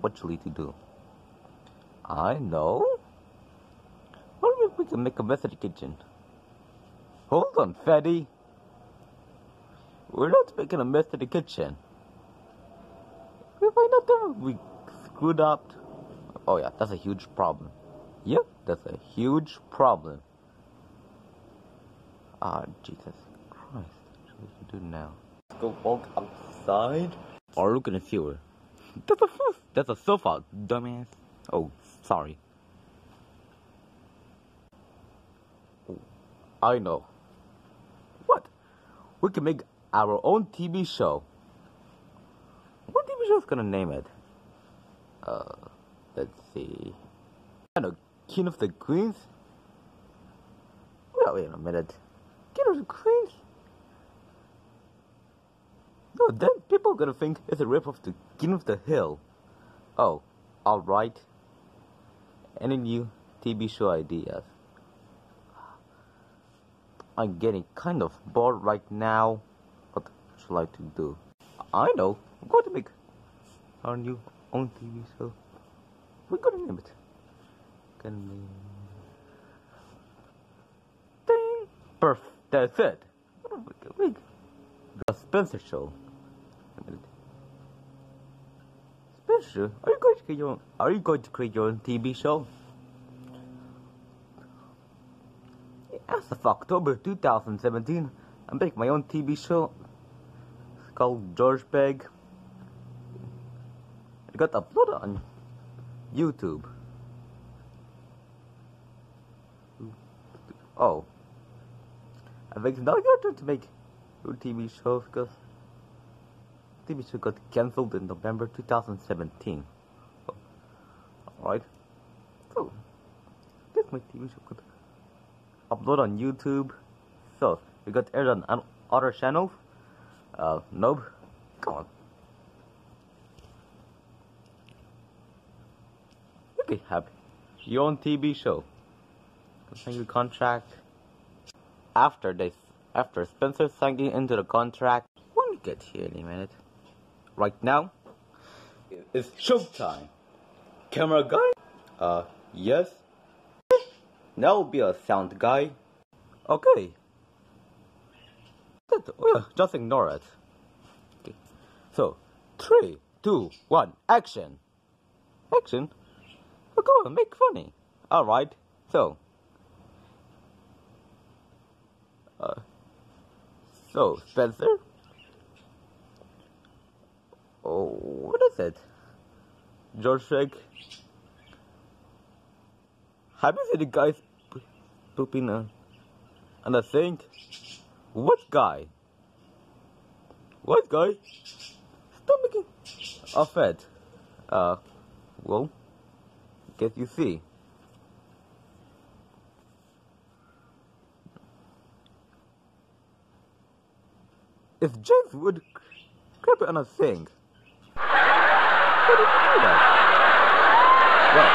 What shall we do? I know. If we can make a mess of the kitchen? Hold on, fatty. We're not making a mess of the kitchen. We find out that we screwed up. Oh yeah, that's a huge problem. Yep, that's a huge problem. Ah, Jesus Christ. What should we do now? Let's go walk outside. Or look in the sewer. That's a, that's a sofa, dumbass. Oh, sorry. I know. What? We can make our own TV show. What TV show is gonna name it? Uh, let's see. I know, King of the Queens? Wait, wait a minute. King of the Queens? No, then people are gonna think it's a rip of the King of the Hill. Oh, alright. Any new TV show ideas? I'm getting kind of bored right now. What should I to do? I know. I'm going to make our new own TV show. We're gonna name it. Gonna name. Ding! Perf. That's it. The Spencer Show. Are you going to create your own, Are you going to create your own TV show? As of October 2017, I'm making my own TV show. It's called George Pig. It got uploaded on YouTube. Oh. I think now your turn to make your TV show because Show got cancelled in November 2017. Oh. Alright. So, this my TV show could upload on YouTube. So, we got aired on other channels. Uh, nope. Come on. You be happy. Your own TV show. Sign the contract. After this, after Spencer signing into the contract, we get here in a minute. Right now, it's showtime. Camera guy? Uh, yes. Now be a sound guy. Okay. That, uh, just ignore it. Okay. So, three, two, one, action. Action? Oh, go on, make funny. Alright, so. Uh, so, Spencer? Oh, it? George Shrek? Have you seen the guy pooping on, on the sink? What guy? What guy? Stop making a fed. Uh, well, guess you see. If James would it on a thing, how did you do that? Well,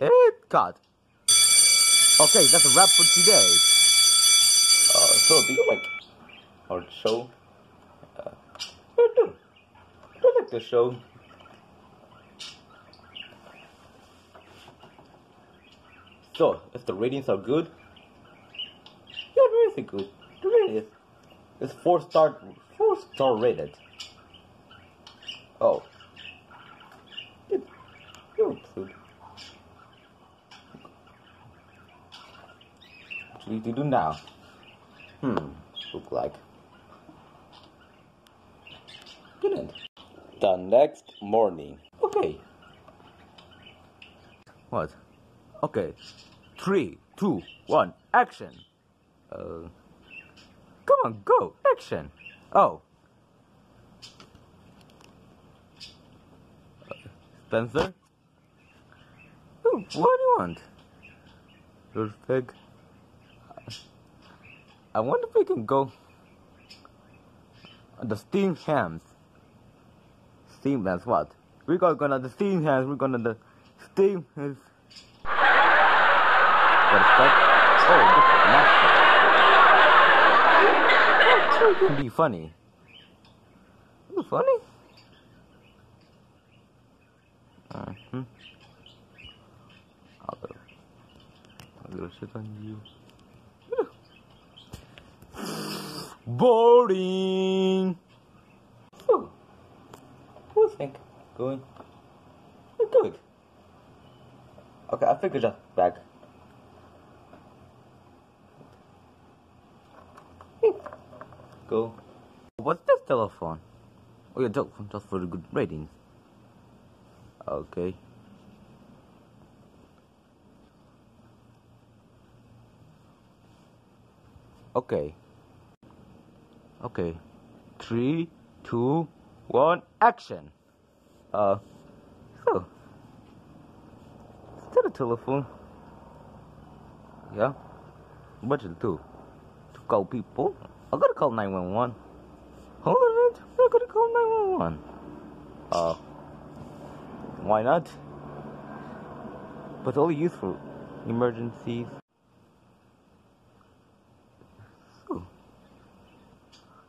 it got. Okay, that's a wrap for today. Uh, so, do you like our show? Uh, I do. I like the show. So, if the ratings are good, yeah, really good. The rating is four star, four star rated. Oh, you're good. What do we do now? Hmm, look like. Good. The next morning. Okay. What? Okay. Three, two, one, action. Uh, come on, go, action. Oh. Spencer? What do you want? Little pig. I wonder if we can go the steam hams. Steam hams, what? We're gonna the steam hams. We're gonna the steam hams. But start Oh, that's a can be funny. It funny? Uh-huh. I'll go. I'll go shit on you. Boring. Oh, who think going? Good. Okay, I figured that back. Go. What's this telephone? Oh, your telephone just for the good ratings. Okay. Okay. Okay. Three, two, one, action. Uh, so. Is that a telephone? Yeah. What to do? To call people? I gotta call 911. Hold on a minute. I gotta call 911. Uh, why not? But only used for emergencies.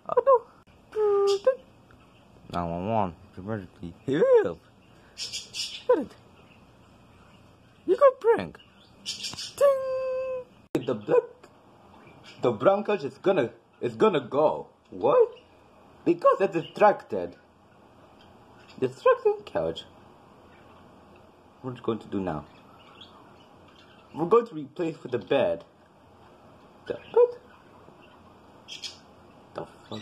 I know. 911, emergency. Help! Get. You got prank. Ding! The black, the brown couch is gonna, is gonna go. What? Because it's distracted. Distracting couch. What are we going to do now? We're going to replace with the bed. The bed? The fuck?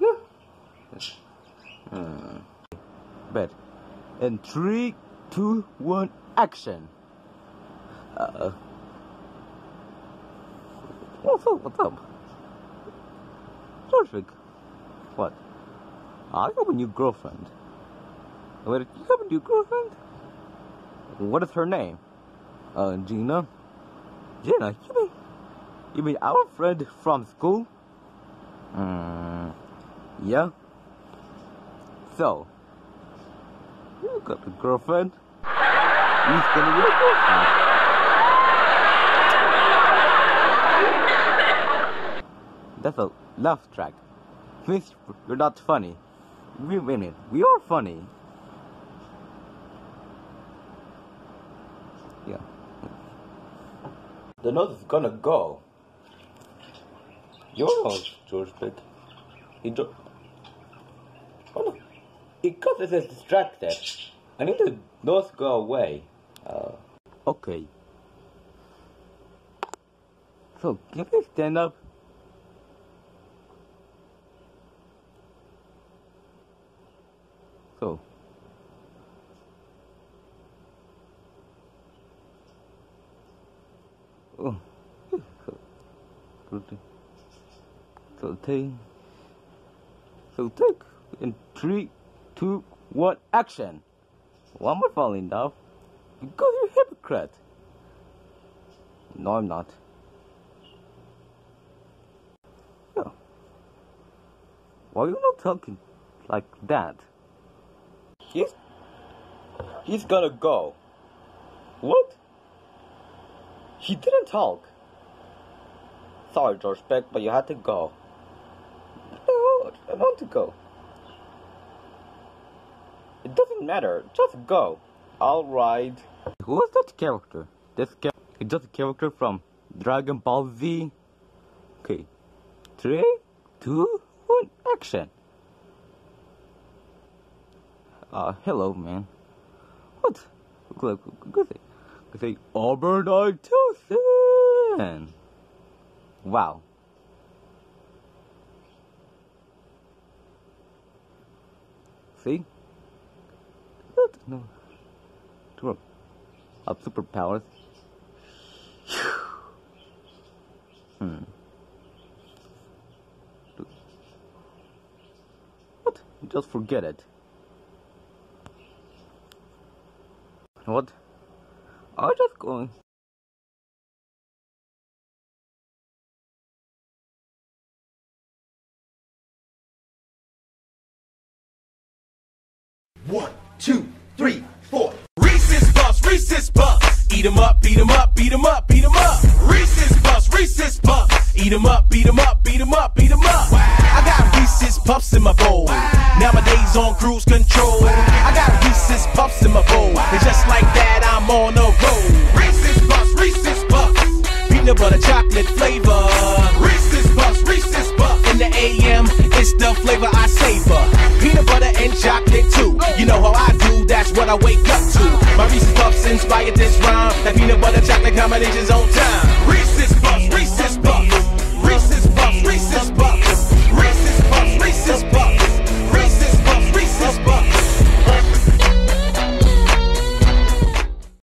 Yeah. Hmm. Bed. In three, two, one, action. Uh. What's up? What's up? George, what? I have a new girlfriend. Wait, you have a new girlfriend? What is her name? Uh, Gina. Gina, you mean, you mean our friend from school? Hmm. Yeah. So, you got a girlfriend? Who's gonna be your girlfriend? That's a laugh track. Miss, you're not funny. Wait a minute, we are funny. Yeah. The nose is gonna go. Your nose, George Pig. He do- oh no. Because it is distracted. I need the nose go away. Uh, okay. So, can you stand up? So. Oh. So, take. So take in three, two, one, action. Am I falling down? Because you're a hypocrite. No, I'm not. Yeah. Why are you not talking like that? He's he's gonna go. What? He didn't talk. Sorry, George Beck, but you had to go. No, I want to go. It doesn't matter. Just go. All right. Who is that character? This character is just a character from Dragon Ball Z. Okay. Three, two, one, action. Uh, hello, man. What? Good, good, good thing. Good thing. Albert Einstein. Wow. See? No. Two up superpowers. hmm. What? Just forget it. What? I'm just. One, two, three, four. Reese's Puffs, Reese's Puffs. Eat beat 'em up, beat 'em up. Beat 'em up. Reese's Puffs, Reese's Puffs. Eat 'em up, beat 'em up, beat 'em up, beat 'em up. I got Reese's Puffs in my bowl. Nowadays on cruise control. I got Reese's Puffs in my bowl. And just like Peanut butter chocolate flavor. Reese's Puffs, Reese's Puffs. In the AM, it's the flavor I savor. Peanut butter and chocolate too. You know how I do, that's what I wake up to. My Reese's Puffs inspired this rhyme. That peanut butter chocolate combination's on time.